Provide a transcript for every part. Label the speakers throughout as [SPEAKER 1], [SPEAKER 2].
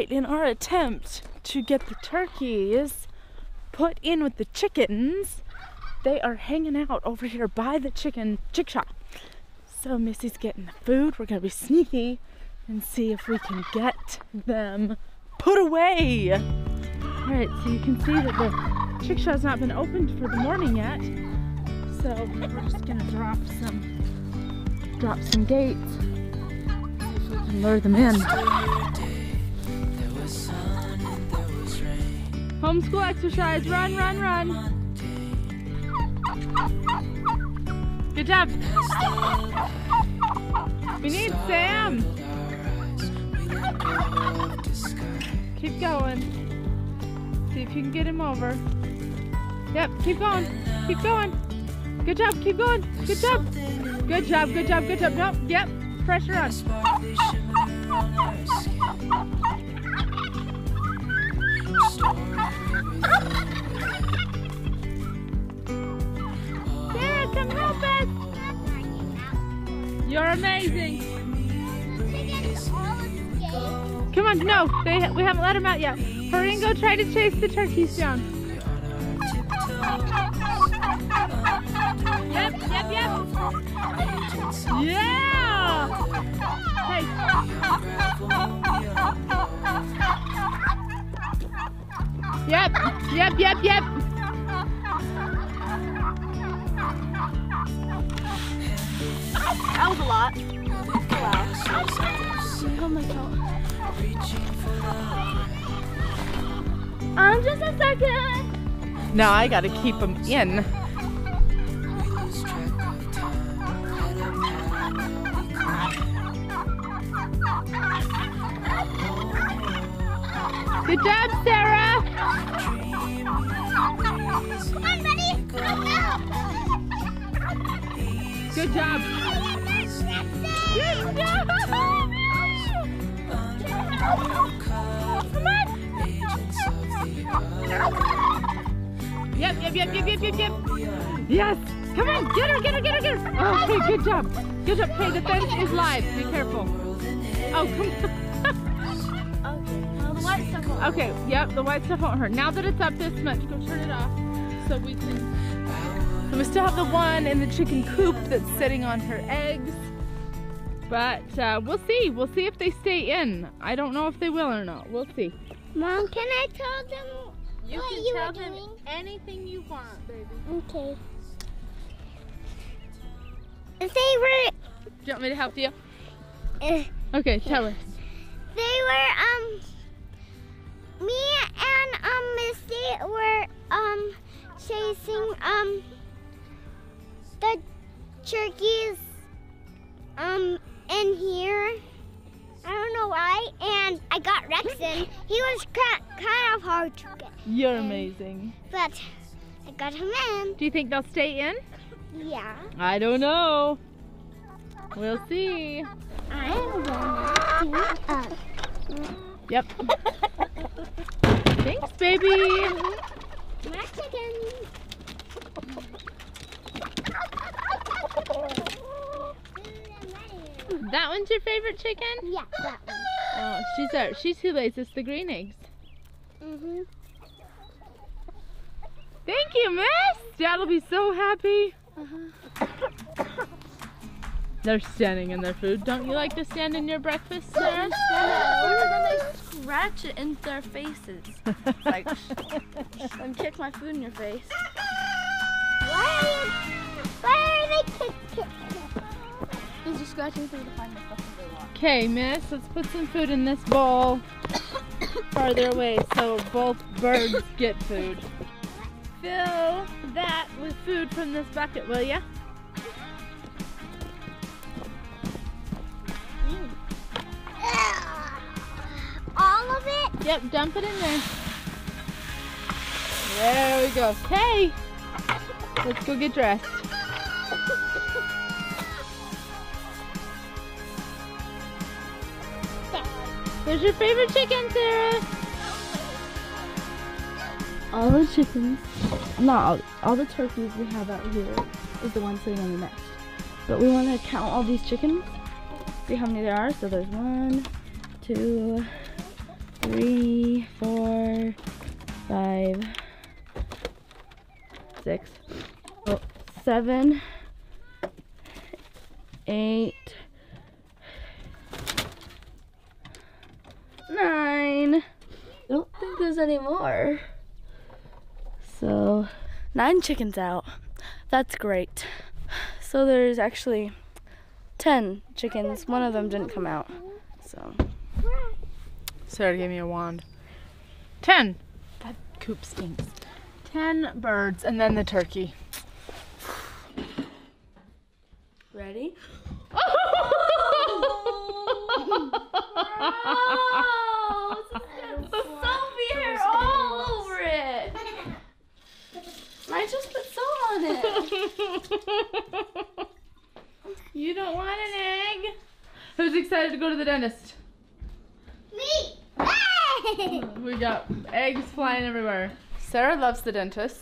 [SPEAKER 1] right, in our attempt to get the turkeys put in with the chickens, they are hanging out over here by the chicken chick shop. So Missy's getting the food. We're gonna be sneaky and see if we can get them put away. All right, so you can see that the chick shop's not been opened for the morning yet. So we're just gonna drop some, drop some gates, if we can lure them in. Homeschool exercise, run, run, run. Good job. We need Sam. Keep going. See if you can get him over. Yep, keep going. Keep going. Good job, keep going. Good job. Good job, good job, good job. Nope, yep. Pressure on. Sarah, come help us. You're amazing. Come on, no, they, we haven't let them out yet. Hurry and go try to chase the turkeys down. Yep, yep, yep. Yeah! Hey. Yep, yep, yep, yep.
[SPEAKER 2] That was a lot.
[SPEAKER 1] Oh my god.
[SPEAKER 2] Um, just a second.
[SPEAKER 1] Now I gotta keep them in. Good job, Sarah.
[SPEAKER 2] Come on, buddy.
[SPEAKER 1] Good job. Good job. Yep, yep, yep, yep, yep, yep, yep. Yes. Come on, get her, get her, get her, get her. Okay, good job. Good job. Okay, the fence is live. Be careful. Oh, come on.
[SPEAKER 2] Okay, the white stuff will-
[SPEAKER 1] Okay, yep, the white stuff won't hurt. Now that it's up this much, go turn it off so we can. So we still have the one in the chicken coop that's sitting on her eggs. But uh, we'll see. We'll see if they stay in. I don't know if they will or not. We'll see.
[SPEAKER 2] Mom, can I tell them
[SPEAKER 1] You
[SPEAKER 2] what
[SPEAKER 1] can
[SPEAKER 2] you
[SPEAKER 1] tell
[SPEAKER 2] were
[SPEAKER 1] them
[SPEAKER 2] doing?
[SPEAKER 1] anything you want, baby.
[SPEAKER 2] Okay. If they were,
[SPEAKER 1] Do you want me to help you?
[SPEAKER 2] uh,
[SPEAKER 1] Okay, tell her.
[SPEAKER 2] they were, um, me and, um, Misty were, um, chasing, um, the turkeys, um, in here. I don't know why. And I got Rexon. He was kind, kind of hard to get,
[SPEAKER 1] You're
[SPEAKER 2] Um,
[SPEAKER 1] amazing.
[SPEAKER 2] but I got him in.
[SPEAKER 1] Do you think they'll stay in?
[SPEAKER 2] Yeah.
[SPEAKER 1] I don't know. We'll see.
[SPEAKER 2] I'm gonna do up.
[SPEAKER 1] Yep. Thanks, baby.
[SPEAKER 2] My chicken.
[SPEAKER 1] That one's your favorite chicken?
[SPEAKER 2] Yeah, that one.
[SPEAKER 1] Oh, she's our, she's who lays us the green eggs.
[SPEAKER 2] Mm-hmm.
[SPEAKER 1] Thank you, Miss. Dad'll be so happy. They're standing in their food. Don't you like to stand in your breakfast, Sarah?
[SPEAKER 3] Then they scratch it in their faces. Like, and kick my food in your face.
[SPEAKER 2] Why are, why are they kick, kick,
[SPEAKER 3] He's just scratching through to find the stuff they want.
[SPEAKER 1] Okay, Miss, let's put some food in this bowl farther away so both birds get food. Fill that with food from this bucket, will ya? Yep, dump it in there. There we go. Okay, let's go get dressed. There's your favorite chicken, Sarah.
[SPEAKER 3] All the chickens, not all, all the turkeys we have out here is the one sitting on the nest. But we want to count all these chickens, see how many there are. So there's one, two, three, four, five, six, oh, seven, eight, nine. I don't think there's any more. So, nine chickens out. That's great. So there's actually 10 chickens. One of them didn't come out. So,
[SPEAKER 1] Sarah gave me a wand. Ten. That coop stinks. Ten birds and then the turkey.
[SPEAKER 3] ready? Sophie hair all over it. I just put salt on it.
[SPEAKER 1] you don't want an egg? Who's excited to go to the dentist?
[SPEAKER 2] Me.
[SPEAKER 1] We got eggs flying everywhere. Sarah loves the dentist.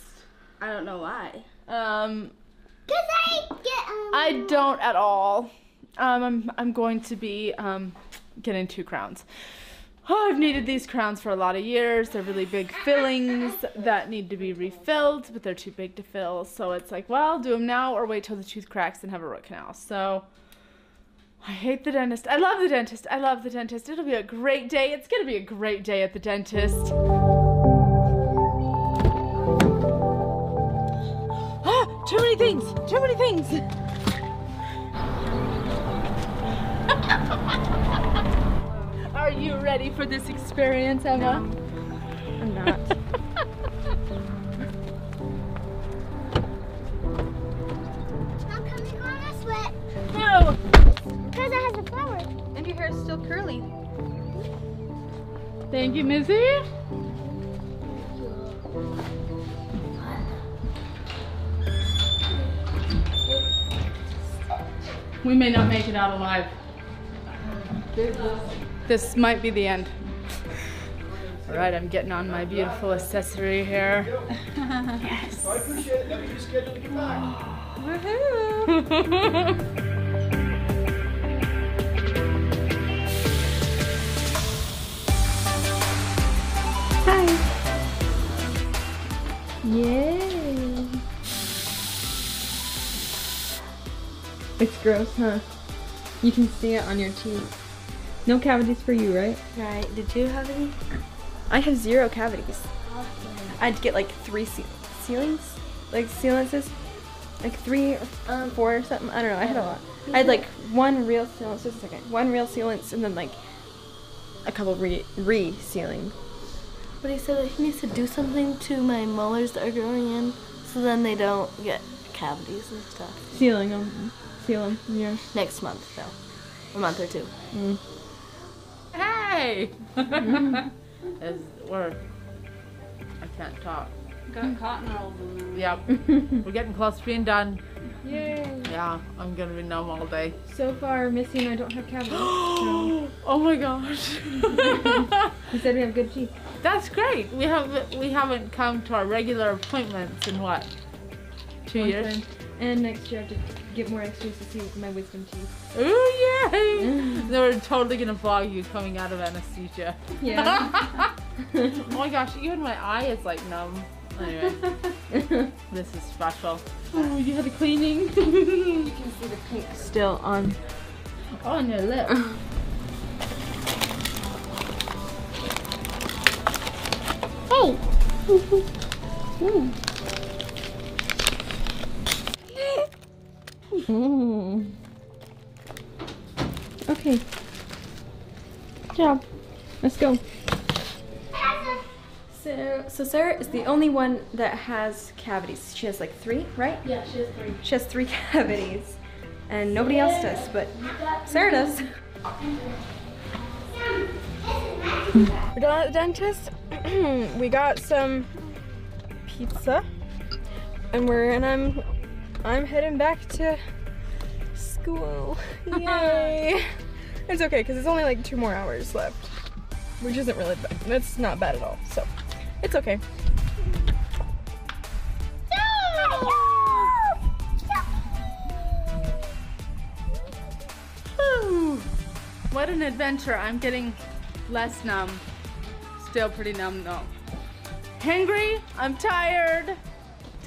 [SPEAKER 3] I don't know why.
[SPEAKER 1] Um,
[SPEAKER 2] Cause I get. Um,
[SPEAKER 1] I don't at all. Um, I'm I'm going to be um, getting two crowns. Oh, I've needed these crowns for a lot of years. They're really big fillings that need to be refilled, but they're too big to fill. So it's like, well, do them now or wait till the tooth cracks and have a root canal. So I hate the dentist. I love the dentist. I love the dentist. It'll be a great day. It's gonna be a great day at the dentist. Ah, too many things. Too many things. Are you ready for this experience, Emma?
[SPEAKER 3] I'm not.
[SPEAKER 4] Your hair is still curly.
[SPEAKER 1] Thank you, Missy. We may not make it out alive. This might be the end. All right, I'm getting on my beautiful accessory here. yes.
[SPEAKER 5] I appreciate it. Let me just get to get back.
[SPEAKER 3] Yay!
[SPEAKER 4] It's gross, huh? You can see it on your teeth. No cavities for you, right?
[SPEAKER 3] Right, did you have any?
[SPEAKER 4] I have zero cavities. I had to get like three ceilings, like sealances, like three or
[SPEAKER 3] Um,
[SPEAKER 4] four or something. I don't know. I had a lot. I had like one real sealant. Just a second. One real sealants and then like a couple re re sealing.
[SPEAKER 3] But he said that he needs to do something to my molars that are growing in so then they don't get cavities and stuff.
[SPEAKER 4] Sealing them. Seal them. Yeah.
[SPEAKER 3] Next month, though. A month or two. Mm.
[SPEAKER 1] Hey. Mm-hmm. As we're, I can't talk.
[SPEAKER 4] Got cotton rolls in
[SPEAKER 1] Yep. We're getting close to being done.
[SPEAKER 4] Yay!
[SPEAKER 1] Yeah, I'm gonna be numb all day.
[SPEAKER 4] So far, Missy and I don't have cavities. so
[SPEAKER 1] oh my gosh.
[SPEAKER 4] he said we have good teeth.
[SPEAKER 1] That's great. We have we haven't come to our regular appointments in what? Two
[SPEAKER 4] One
[SPEAKER 1] years.
[SPEAKER 4] time. And next year Get more x-rays to see my wisdom teeth.
[SPEAKER 1] Oh yay! they were totally gonna vlog you coming out of anesthesia.
[SPEAKER 4] Yeah.
[SPEAKER 1] oh my gosh, even my eye is like numb. Anyway, this is special. Oh, you had a cleaning?
[SPEAKER 4] you can see the pink still on.
[SPEAKER 1] on your lip. Oh!
[SPEAKER 2] Hey.
[SPEAKER 4] Mm. Okay. Good job. Let's go. So, so Sarah is the only one that has cavities. She has like three, right?
[SPEAKER 3] Yeah, she has three.
[SPEAKER 4] She has three cavities, and nobody else does, but Sarah does. We're done at the dentist. we got some pizza, and we're and I'm I'm heading back to school. Yay! it's okay because it's only like two more hours left, which isn't really bad. It's not bad at all. So it's okay.
[SPEAKER 1] What an adventure. I'm getting less numb. still pretty numb though. Hangry, I'm tired.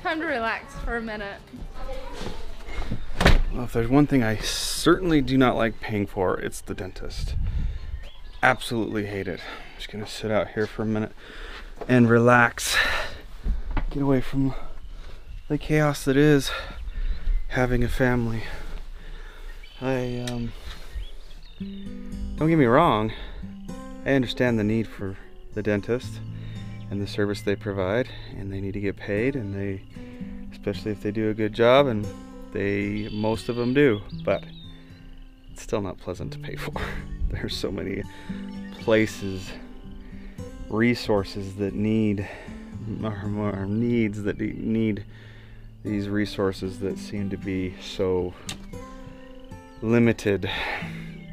[SPEAKER 1] Time to relax for a minute.
[SPEAKER 6] Well, if there's one thing I certainly do not like paying for, it's the dentist. Absolutely hate it. I'm just gonna sit out here for a minute and relax. Get away from the chaos that is having a family. I um don't get me wrong. I understand the need for the dentist and the service they provide and they need to get paid and they especially if they do a good job and they most of them do but it's still not pleasant to pay for. There's so many places resources that need or needs that need these resources that seem to be so limited.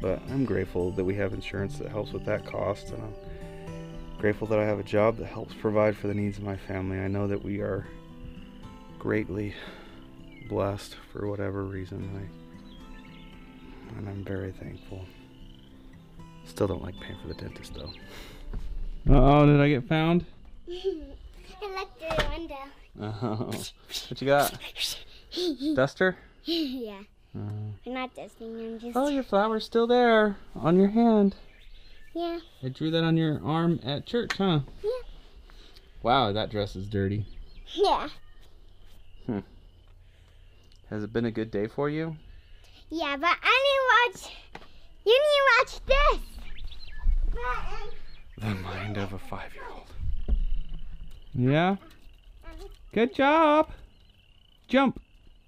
[SPEAKER 6] But i'm grateful that we have insurance that helps with that cost and i'm grateful that i have a job that helps provide for the needs of my family. I know that we are greatly blessed for whatever reason. I, and I'm very thankful. Still don't like paying for the dentist though. Uh oh, did I get found?
[SPEAKER 2] I looked through the window.
[SPEAKER 6] Oh, what you got? Duster?
[SPEAKER 2] yeah. I'm not dusting, I'm just.
[SPEAKER 6] Oh, your flower's still there on your hand.
[SPEAKER 2] Yeah.
[SPEAKER 6] I drew that on your arm at church, huh?
[SPEAKER 2] Yeah.
[SPEAKER 6] Wow, that dress is dirty.
[SPEAKER 2] Yeah.
[SPEAKER 6] Has it been a good day for you?
[SPEAKER 2] Yeah, but I need to watch. You need to watch this. But, um,
[SPEAKER 6] The mind of a five year old. Yeah? Good job. Jump.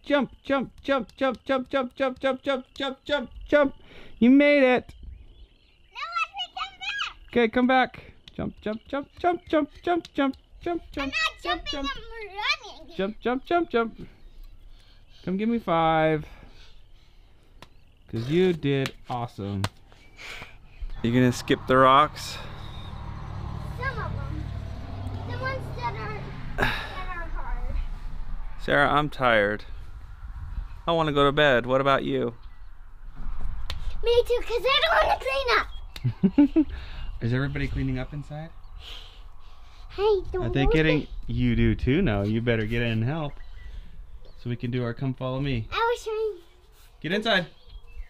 [SPEAKER 6] Jump, jump, jump, jump, jump, jump, jump, jump, jump, jump, jump, jump. You made it.
[SPEAKER 2] now let me come back.
[SPEAKER 6] Okay, come back. Jump, jump, jump, jump, jump, jump, jump, jump,
[SPEAKER 2] I'm
[SPEAKER 6] jump,
[SPEAKER 2] not
[SPEAKER 6] jump,
[SPEAKER 2] jumping,
[SPEAKER 6] jump,
[SPEAKER 2] I'm running.
[SPEAKER 6] jump, jump, jump, jump. Come give me five. Cause you did awesome. You gonna skip the rocks?
[SPEAKER 2] Some of them. The ones that are, that are hard.
[SPEAKER 6] Sarah, I'm tired. I want to go to bed. What about you?
[SPEAKER 2] Me too, because I don't want to clean up.
[SPEAKER 6] Is everybody cleaning up inside?
[SPEAKER 2] Hey, don't
[SPEAKER 6] Are they
[SPEAKER 2] move
[SPEAKER 6] getting?
[SPEAKER 2] it.
[SPEAKER 6] You do too now. You better get in and help. So we can do our come follow me.
[SPEAKER 2] I was showing.
[SPEAKER 6] Get inside.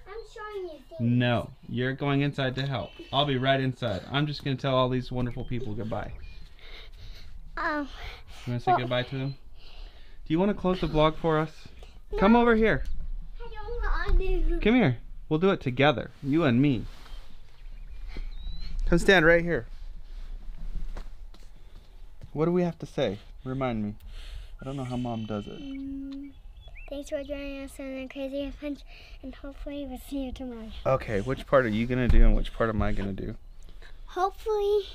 [SPEAKER 2] I'm showing you things.
[SPEAKER 6] No, you're going inside to help. I'll be right inside. I'm just going to tell all these wonderful people goodbye.
[SPEAKER 2] Oh,
[SPEAKER 6] You want to say
[SPEAKER 2] Well-
[SPEAKER 6] goodbye to them? Do you want to close the vlog for us? Come over here.
[SPEAKER 2] I don't want to.
[SPEAKER 6] Come here. We'll do it together. You and me. Come stand right here. What do we have to say? Remind me. I don't know how mom does it.
[SPEAKER 2] Mm, thanks for joining us on the Crazy Adventure, and hopefully we'll see you tomorrow.
[SPEAKER 6] Okay, which part are you going to do and which part am I going to do?
[SPEAKER 2] Hopefully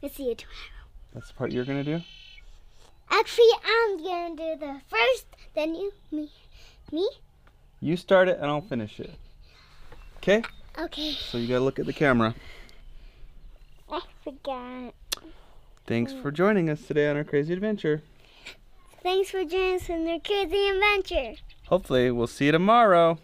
[SPEAKER 2] we'll see you tomorrow.
[SPEAKER 6] That's the part you're going to do?
[SPEAKER 2] Actually, I'm gonna do the first, then you, me, me.
[SPEAKER 6] You start it and I'll finish it. Okay?
[SPEAKER 2] Okay.
[SPEAKER 6] So you got to look at the camera.
[SPEAKER 2] I forgot.
[SPEAKER 6] Thanks for mm. joining us today on our crazy adventure.
[SPEAKER 2] Thanks for joining us on the Crazy Adventure.
[SPEAKER 6] Hopefully, we'll see you tomorrow.